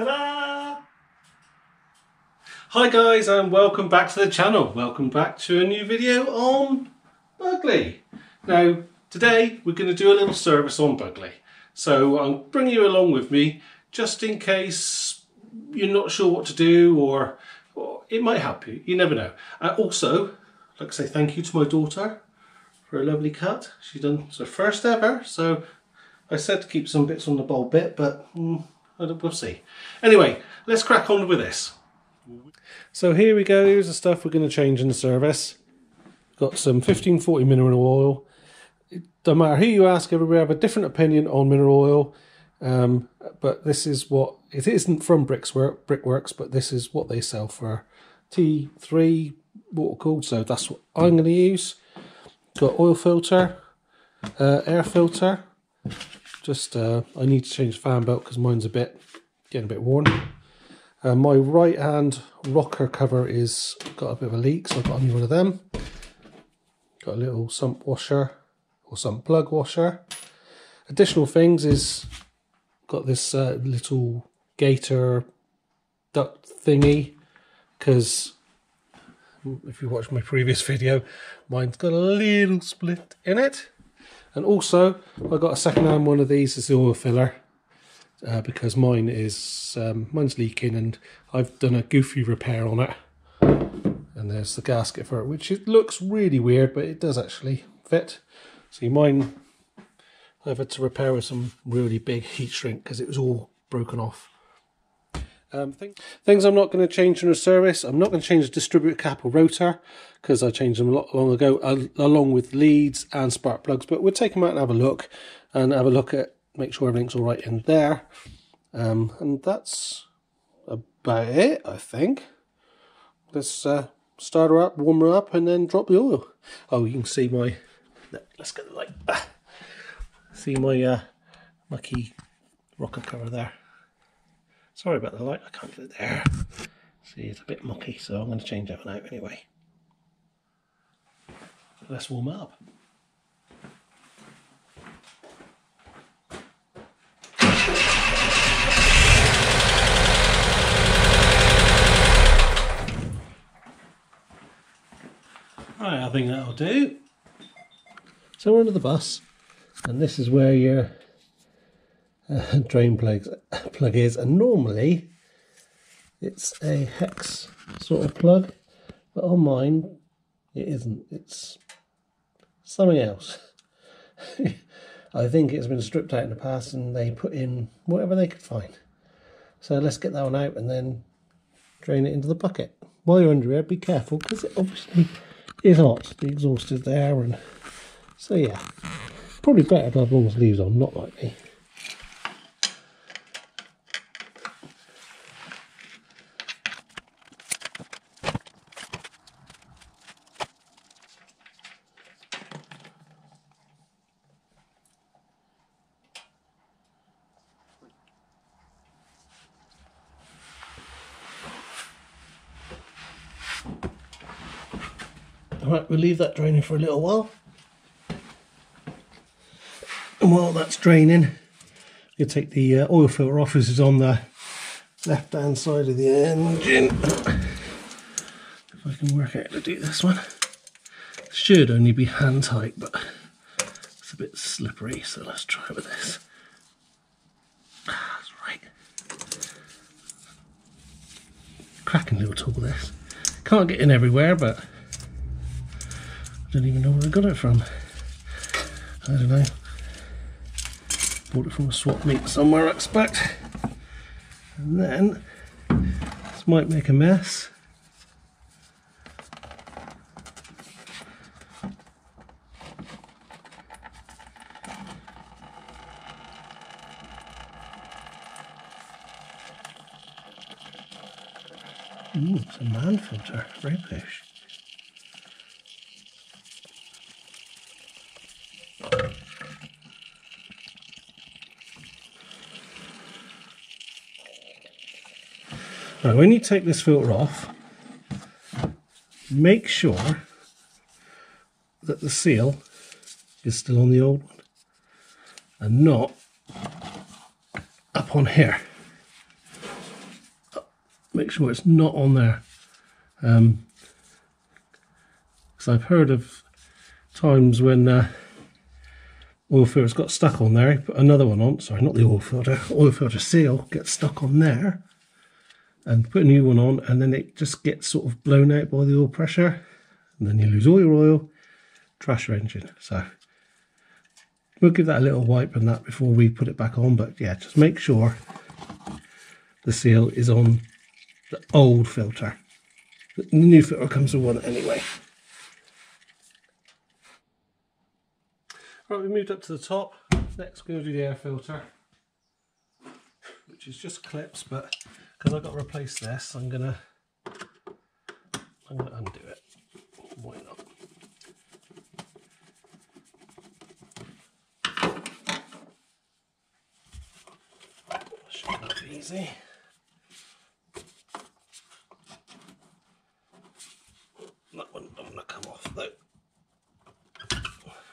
Hi guys and welcome back to the channel. Welcome back to a new video on Buggly. Now today we're going to do a little service on Buggly. So I'll bring you along with me just in case you're not sure what to do or, or it might help you. You never know. Uh, also, I'd like to say thank you to my daughter for a lovely cut. She's done her first ever so I said to keep some bits on the bulb bit but mm, we'll see. Anyway, let's crack on with this. So here we go, here's the stuff we're going to change in the service. Got some 1540 mineral oil. It doesn't matter who you ask, everybody have a different opinion on mineral oil. Um, but this is what, it isn't from Brickswork, Brickwerks, but this is what they sell for T3 water cooled, so that's what I'm going to use. Got oil filter, uh, air filter. Just, uh, I need to change the fan belt because mine's a bit, getting a bit worn. Uh, my right hand rocker cover is got a bit of a leak, so I've got a new one of them. Got a little sump washer or sump plug washer. Additional things is got this uh, little gator duct thingy because if you watch my previous video, mine's got a little split in it. And also, I got a second hand one of these as the oil filler uh, because mine is um, mine's leaking and I've done a goofy repair on it. And there's the gasket for it which it looks really weird but it does actually fit. See mine I've had to repair with some really big heat shrink because it was all broken off um, thing, things I'm not going to change in the service I'm not going to change the distributor cap or rotor because I changed them a lot long ago uh, along with leads and spark plugs but we'll take them out and have a look and have a look at make sure everything's all right in there. Um, and that's about it, I think. Let's uh, start her up, warm her up, and then drop the oil. Oh, you can see my. Let's get the light. Ah, see my uh, mucky rocker cover there. Sorry about the light, I can't get it there. See, it's a bit mucky, so I'm going to change that one out anyway. Let's warm up. Right, I think that'll do. So we're under the bus, and this is where your drain plugs, plug is. And normally it's a hex sort of plug, but on mine it isn't. It's something else. I think it's been stripped out in the past and they put in whatever they could find. So let's get that one out and then drain it into the bucket. While you're under here, be careful because it obviously is hot. The exhaust is there, and so yeah, probably better to have long sleeves on, not like me. Right, we'll leave that draining for a little while. And while that's draining, you take the uh, oil filter off. This is on the left hand side of the engine. If I can work out how to do this one. Should only be hand tight, but it's a bit slippery, so let's try with this. That's right. Cracking little tool this. Can't get in everywhere, but don't even know where I got it from. I don't know. Bought it from a swap meet somewhere, I expect. And then, this might make a mess. Ooh, it's a Mann filter, very push. Now when you take this filter off, make sure that the seal is still on the old one and not up on here. Make sure it's not on there Um, because I've heard of times when uh, oil filter's got stuck on there, put another one on, sorry, not the oil filter, oil filter seal gets stuck on there, and put a new one on, and then it just gets sort of blown out by the oil pressure, and then you lose all your oil, trash your engine. So we'll give that a little wipe and that before we put it back on, but yeah, just make sure the seal is on the old filter. The new filter comes with one anyway. Right, we moved up to the top. Next, we're going to do the air filter, which is just clips, but because I've got to replace this, I'm gonna I'm gonna undo it. Why not? Should be easy? That one want to come off though.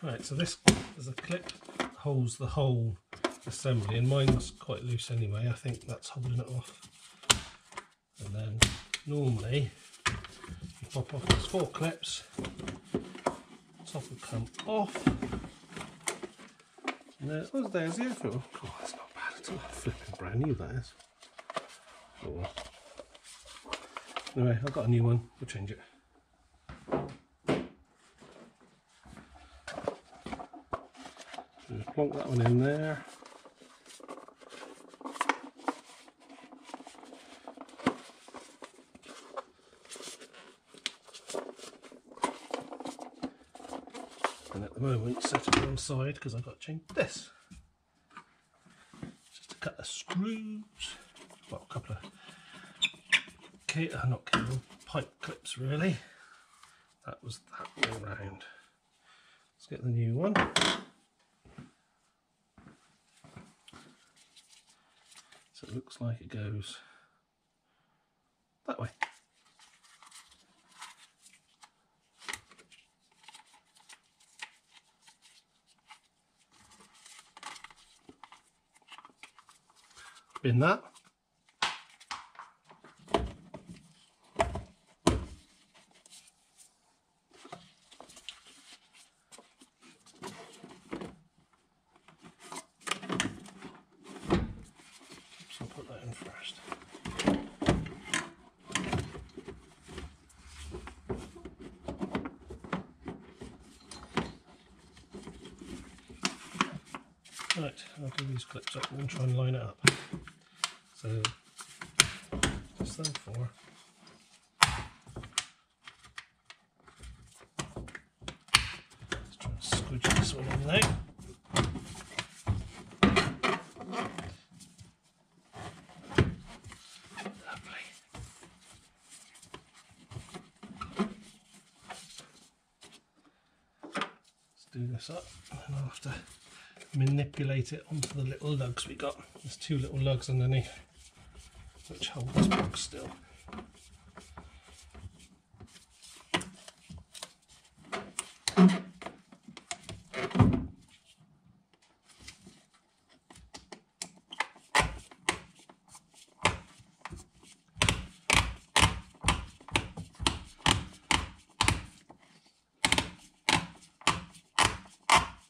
Right, so this is a clip holds the whole assembly, and mine's quite loose anyway. I think that's holding it off. Normally you pop off those four clips, top will come off. And there, oh, there's the airfill. Oh, that's not bad at all. Flipping brand new that is. Oh. Anyway, I've got a new one. We'll change it. Just plonk that one in there. The moment, set it one side because I've got to change this. Just a couple of screws, well, a couple of cable, uh, not cable, pipe clips really. That was that way around. Let's get the new one. So it looks like it goes that way. Bin that. So put that in first. Right, I'll do these clips up and try and line it up. So, just four. Let's try and squidge this one in. Let's do this up and I'll have to manipulate it onto the little lugs we got. There's two little lugs underneath which holds box still.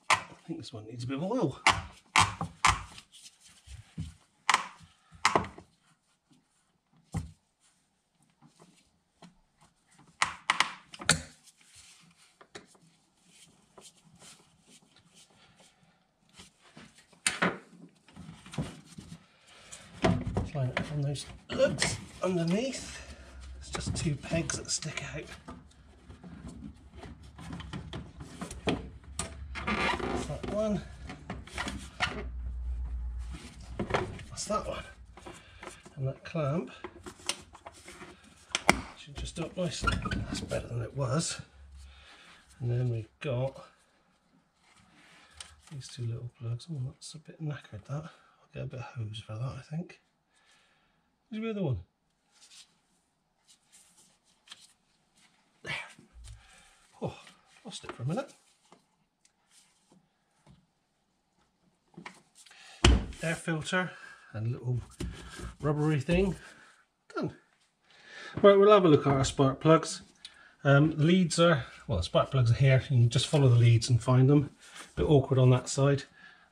I think this one needs a bit of oil. Line it up on those lugs underneath. It's just two pegs that stick out. That's that one. That's that one. And that clamp should just it nicely. That's better than it was. And then we've got these two little plugs. Oh, that's a bit knackered that. I'll get a bit of hose for that, I think. Where's the other one? There. Oh, lost it for a minute. Air filter and little rubbery thing. Done. Right, we'll have a look at our spark plugs. Um, the leads are, well, the spark plugs are here. You can just follow the leads and find them. A bit awkward on that side.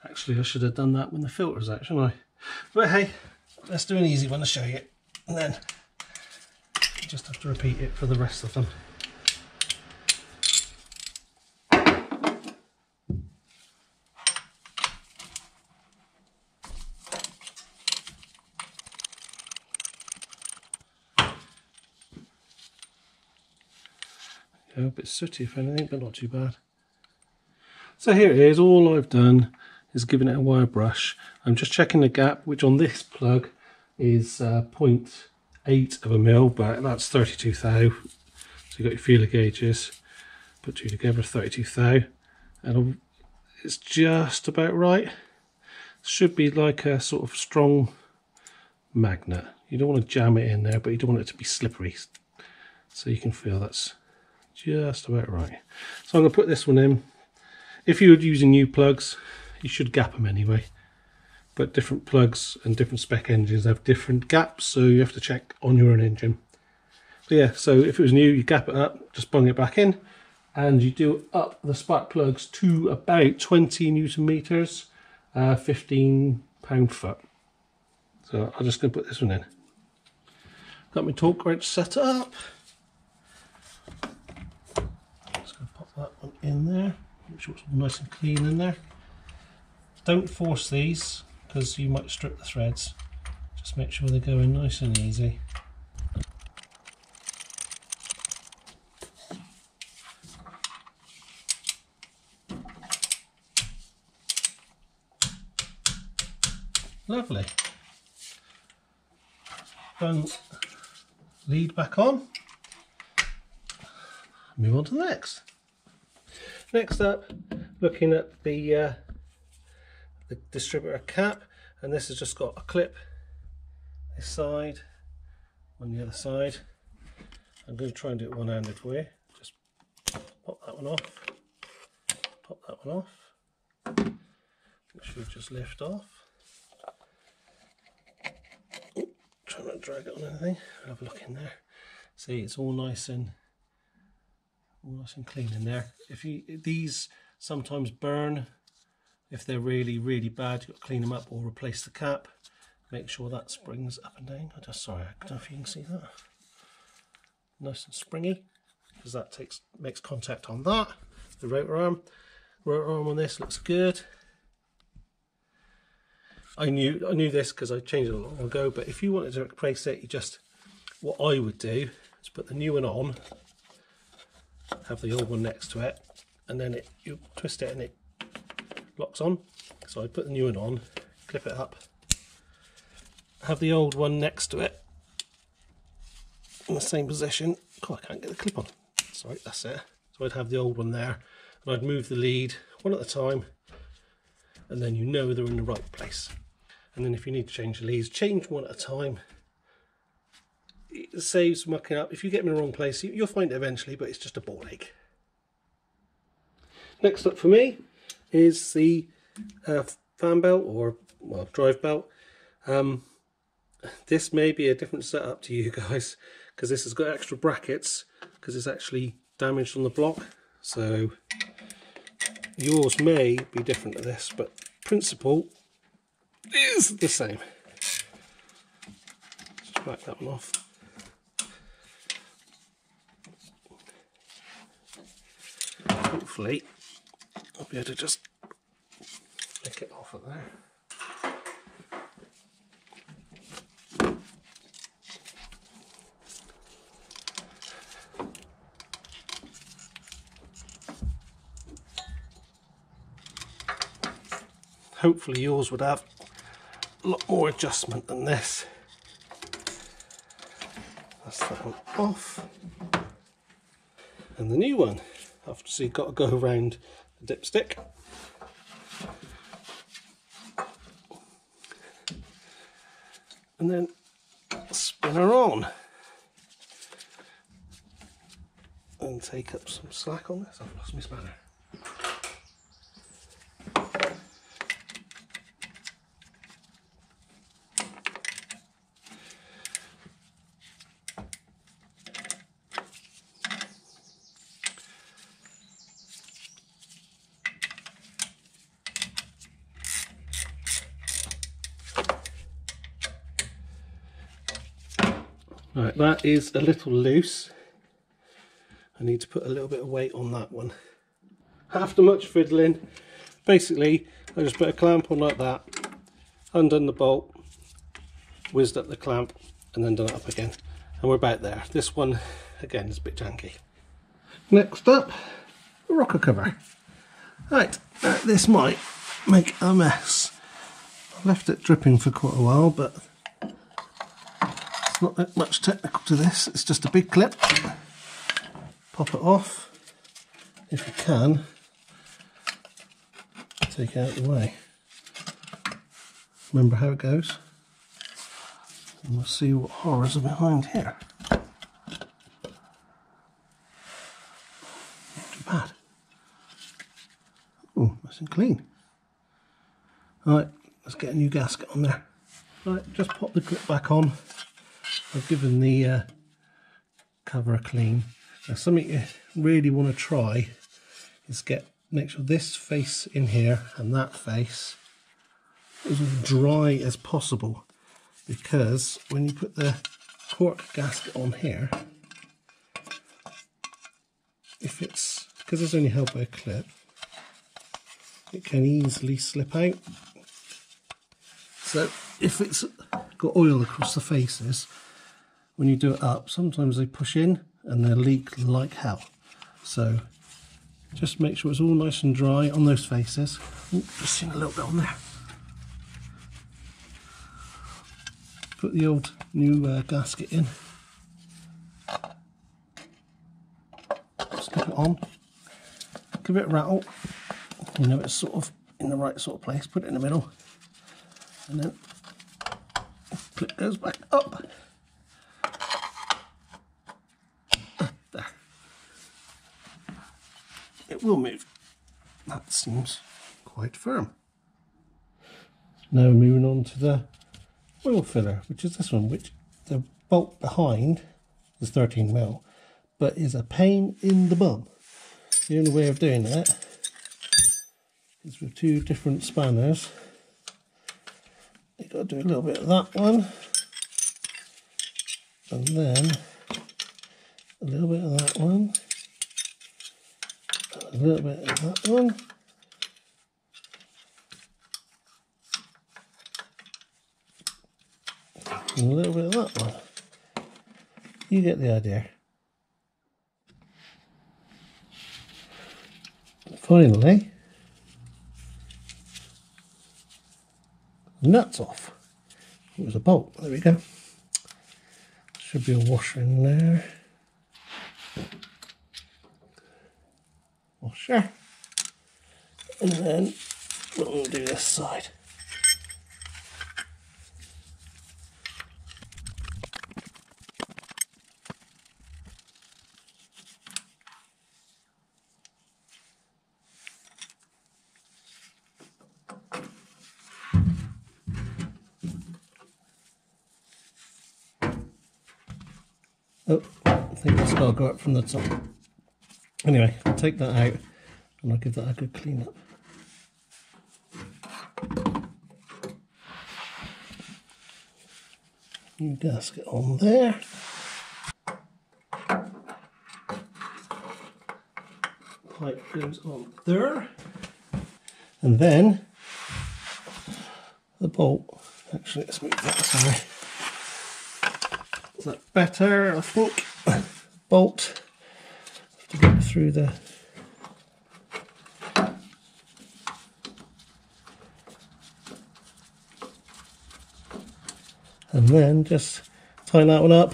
Actually, I should have done that when the filter's out, shouldn't I? But hey, let's do an easy one to show you. And then you just have to repeat it for the rest of them. a bit sooty if anything, but not too bad. So here it is, all I've done is given it a wire brush. I'm just checking the gap, which on this plug is uh, 0.8 of a mil, but that's 32 thou. So you've got your feeler gauges, put two together, 32 thou. And it's just about right. Should be like a sort of strong magnet. You don't want to jam it in there, but you don't want it to be slippery. So you can feel that's just about right. So I'm going to put this one in. If you're using new plugs, you should gap them anyway. But different plugs and different spec engines have different gaps, so you have to check on your own engine. But yeah, so if it was new, you gap it up, just bung it back in, and you do up the spark plugs to about 20 newton meters, uh, 15 pound foot. So I'm just going to put this one in. Got my torque wrench set up. Just going to pop that one in there. Make sure it's all nice and clean in there. Don't force these because you might strip the threads. Just make sure they go in nice and easy. Lovely. Then lead back on. Move on to the next. Next up, looking at the, uh, the distributor cap, and this has just got a clip this side, on the other side. I'm going to try and do it one-handed way. Just pop that one off, pop that one off. It should just lift off. try not to drag it on anything. Have a look in there. See, it's all nice and all nice and clean in there. If you these sometimes burn, if they're really really bad, you've got to clean them up or replace the cap. Make sure that springs up and down. I just sorry, I don't know if you can see that. Nice and springy, because that takes makes contact on that. The rotor arm, rotor arm on this looks good. I knew I knew this because I changed it a long ago. But if you wanted to replace it, you just what I would do is put the new one on have the old one next to it and then it you twist it and it locks on. So I put the new one on clip it up. Have the old one next to it. In the same position. Oh I can't get the clip on. Sorry that's it. So I'd have the old one there and I'd move the lead one at a time and then you know they're in the right place. And then if you need to change the leads change one at a time. It saves mucking up. If you get them in the wrong place, you'll find it eventually, but it's just a ball ache. Next up for me is the uh, fan belt or well drive belt. Um, this may be a different setup to you guys because this has got extra brackets because it's actually damaged on the block. So yours may be different to this, but principle is the same. Just back that one off. hopefully I'll be able to just flick it off of there. Hopefully yours would have a lot more adjustment than this. That's that one off. And the new one obviously got to go around dipstick. And then spin her on. And take up some slack on this. I've lost my spanner. Right, that is a little loose. I need to put a little bit of weight on that one. After much fiddling, basically I just put a clamp on like that, undone the bolt, whizzed up the clamp and then done it up again. And we're about there. This one, again, is a bit janky. Next up, the rocker cover. Right, uh, this might make a mess. I left it dripping for quite a while, but not that much technical to this. It's just a big clip. Pop it off, if you can. Take it out of the way. Remember how it goes? And we'll see what horrors are behind here. Not too Bad. Oh, nice and clean. Alright, let's get a new gasket on there. Right, just pop the clip back on. I've given the uh, cover a clean. Now something you really want to try is get make sure this face in here and that face is as dry as possible because when you put the cork gasket on here if it's because it's only held by a clip it can easily slip out. So if it's got oil across the faces, when you do it up, sometimes they push in and they leak like hell. So just make sure it's all nice and dry on those faces. Ooh, just seen a little bit on there. Put the old new uh, gasket in. Slip it on. Give it a rattle you know it's sort of in the right sort of place put it in the middle and then it goes back up will move. That seems quite firm. Now moving on to the oil filler which is this one which the bolt behind is 13 mil but is a pain in the bum. The only way of doing that is with two different spanners. You've got to do a little bit of that one, and then a little bit of that one, a little bit of that one. And a little bit of that one. You get the idea. Finally, nuts off. It was a bolt. There we go. Should be a washer in there. Washer. And then we'll do this side. Oh, I think got to go up from the top. Anyway, I'll take that out and I'll give that a good clean up. New gasket on there. Pipe goes on there. And then the bolt, actually let's move that aside. Is that better, I think? Bolt through the and then just tighten that one up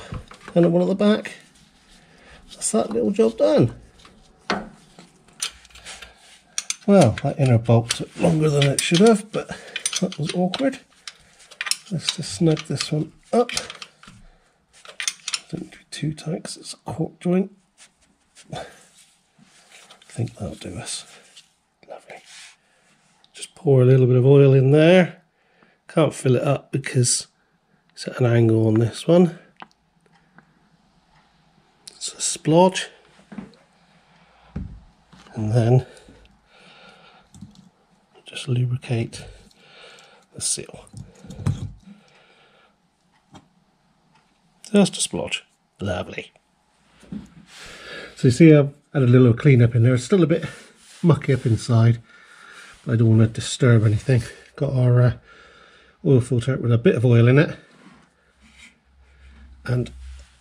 and the one at the back. That's that little job done. Well, that inner bolt took longer than it should have, but that was awkward. Let's just snug this one up. Don't be too tight because it's a cork joint. Think that'll do us. Lovely. Just pour a little bit of oil in there. Can't fill it up because it's at an angle on this one. It's a splodge. And then just lubricate the seal. Just a splodge. Lovely. So you see I've had a little clean up in there. It's still a bit mucky up inside. But I don't want to disturb anything. Got our uh, oil filter with a bit of oil in it. And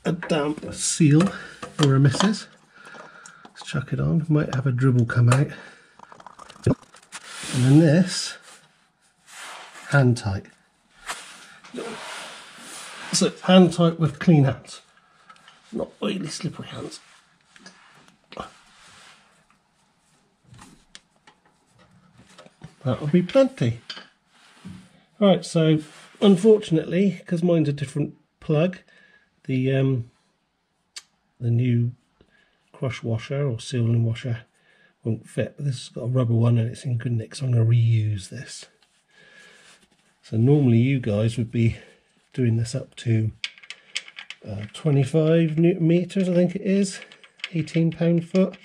a damp seal for a missus. Let's chuck it on. Might have a dribble come out. And then this, hand tight. So hand tight with clean hands, not oily slippery hands. That'll be plenty. Right, so unfortunately, because mine's a different plug, the um, the new crush washer or sealing washer won't fit. But this has got a rubber one and it's in good nick, so I'm going to reuse this. So normally you guys would be doing this up to uh, 25 newton meters, I think it is, 18 pound foot.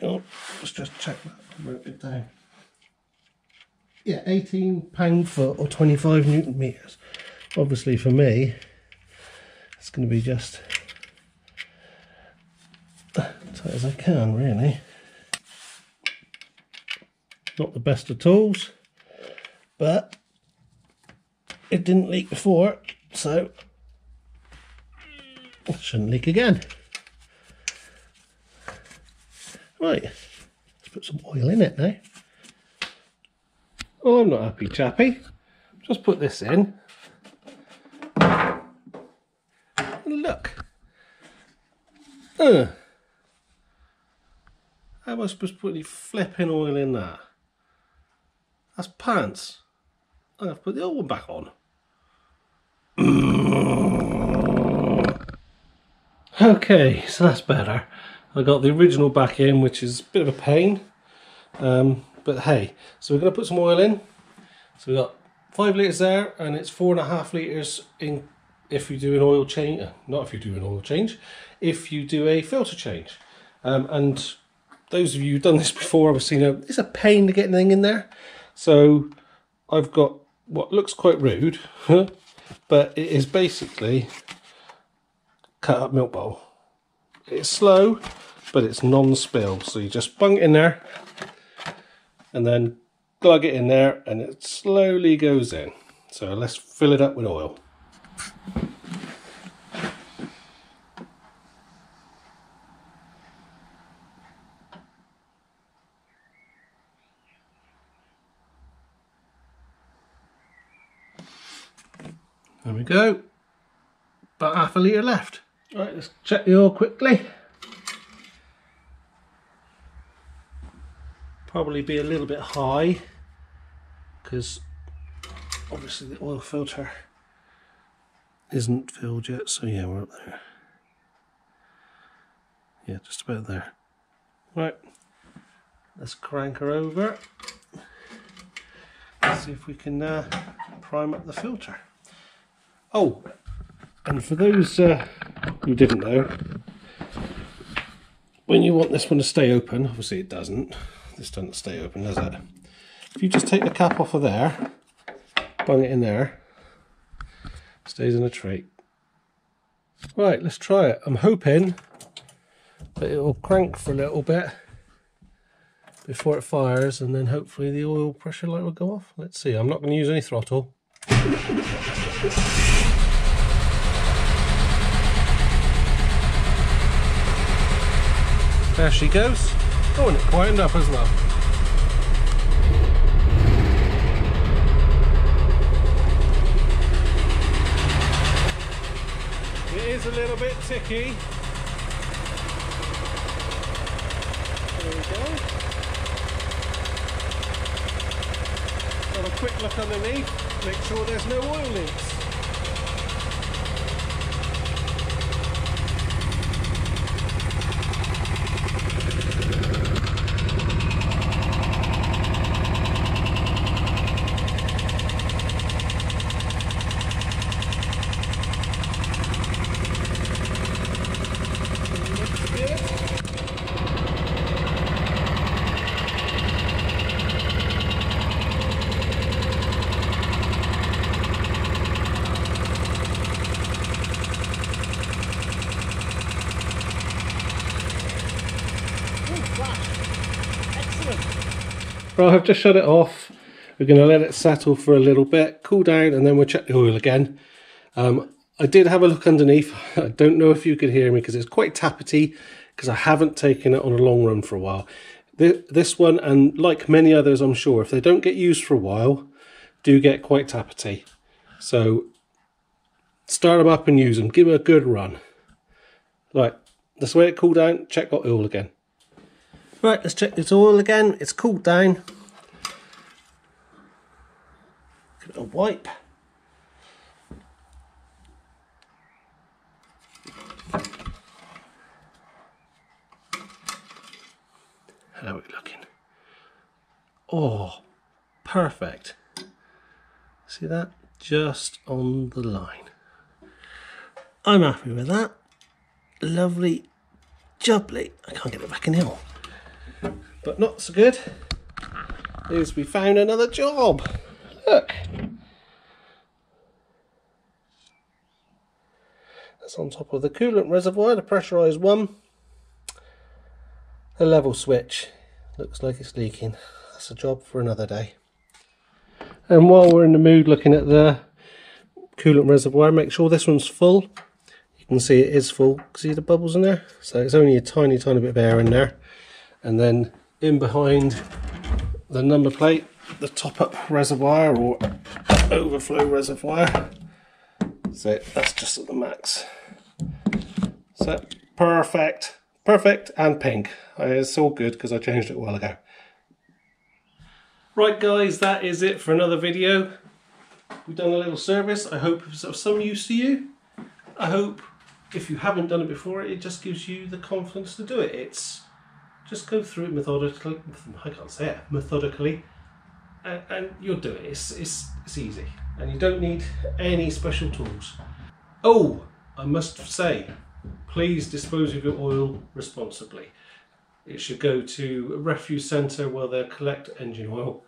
Oh, let's just check that. I wrote it down. Yeah, 18 pound foot or 25 newton meters. Obviously, for me, it's going to be just tight as I can, really. Not the best of tools, but it didn't leak before, so it shouldn't leak again. Right, let's put some oil in it now. Well, I'm not happy, chappy. Just put this in. look. Uh, how am I supposed to put any flipping oil in that? That's pants. I have to put the old one back on. Okay, so that's better. I got the original back in, which is a bit of a pain. Um, but hey, so we're going to put some oil in. So we've got five litres there, and it's four and a half litres in if you do an oil change. Uh, not if you do an oil change, if you do a filter change. Um, and those of you who've done this before obviously know it's a pain to get anything in there. So I've got what looks quite rude, but it is basically cut up milk bowl. It's slow, but it's non-spill. So you just bung it in there and then glug it in there and it slowly goes in. So let's fill it up with oil. There we go. About half a litre left. Right, let's check the oil quickly. Probably be a little bit high because obviously the oil filter isn't filled yet, so yeah, we're up there. Yeah, just about there. Right, let's crank her over. See if we can uh, prime up the filter. Oh, and for those uh, who didn't know, when you want this one to stay open, obviously it doesn't, this doesn't stay open, does it? If you just take the cap off of there, bung it in there, stays in a tray. Right, let's try it. I'm hoping that it will crank for a little bit before it fires and then hopefully the oil pressure light will go off. Let's see, I'm not going to use any throttle. There she goes. Oh, and it quietened up as well. It is a little bit ticky. There we go. Have a quick look underneath, make sure there's no oil leaks. Right, I've just shut it off. We're going to let it settle for a little bit, cool down, and then we'll check the oil again. Um, I did have a look underneath. I don't know if you could hear me because it's quite tappety because I haven't taken it on a long run for a while. This one, and like many others, I'm sure, if they don't get used for a while, do get quite tappety. So start them up and use them. Give it a good run. Right, let's it cool down. Check that oil again. Right, let's check this oil again. It's cooled down. Give it a wipe. How are we looking? Oh, perfect. See that? Just on the line. I'm happy with that. Lovely, jubbly. I can't get it back in hill. But not so good is we found another job. Look. That's on top of the coolant reservoir, the pressurised one. The level switch looks like it's leaking. That's a job for another day. And while we're in the mood looking at the coolant reservoir, make sure this one's full. You can see it is full. See the bubbles in there? So it's only a tiny, tiny bit of air in there. And then in behind the number plate, the top up reservoir or overflow reservoir. So that's just at the max. So perfect. Perfect and pink. Uh, it's all good because I changed it a while ago. Right guys, that is it for another video. We've done a little service. I hope it's of some use to you. I hope if you haven't done it before, it just gives you the confidence to do it. It's just go through it methodically. I can't say it methodically, and, and you'll do it. It's, it's it's easy, and you don't need any special tools. Oh, I must say, please dispose of your oil responsibly. It should go to a refuse centre where they'll collect engine oil.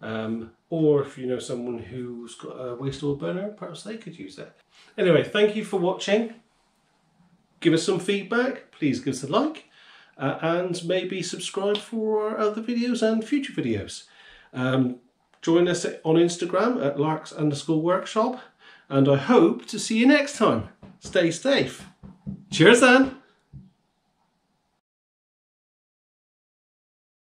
Um, or if you know someone who's got a waste oil burner, perhaps they could use it. Anyway, thank you for watching. Give us some feedback. Please give us a like. Uh, and maybe subscribe for our other videos and future videos. Um, join us on Instagram at larcs underscore workshop. And I hope to see you next time. Stay safe. Cheers then.